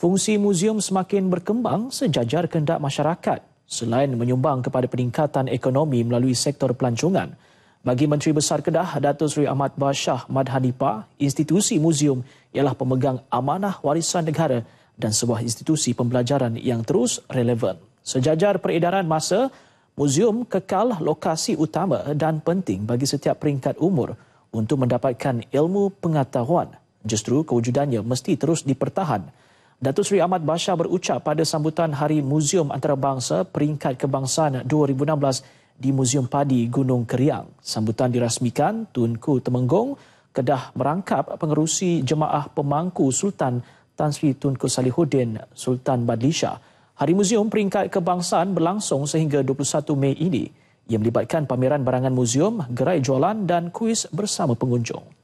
Fungsi muzium semakin berkembang sejajar kehendak masyarakat selain menyumbang kepada peningkatan ekonomi melalui sektor pelancongan. Bagi Menteri Besar Kedah, Datuk Seri Ahmad Bashah Madhanipa, institusi muzium ialah pemegang amanah warisan negara dan sebuah institusi pembelajaran yang terus relevan. Sejajar peredaran masa, muzium kekal lokasi utama dan penting bagi setiap peringkat umur untuk mendapatkan ilmu pengetahuan. Justru kewujudannya mesti terus dipertahan. Datuk Seri Ahmad Bashar berucap pada sambutan Hari Muzium Antarabangsa Peringkat Kebangsaan 2016 di Muzium Padi Gunung Keriang. Sambutan dirasmikan Tunku Temenggong, Kedah merangkap pengerusi Jemaah Pemangku Sultan Tan Sri Tunku Salihuddin Sultan Badlisha. Hari Muzium Peringkat Kebangsaan berlangsung sehingga 21 Mei ini. Ia melibatkan pameran barangan muzium, gerai jualan dan kuis bersama pengunjung.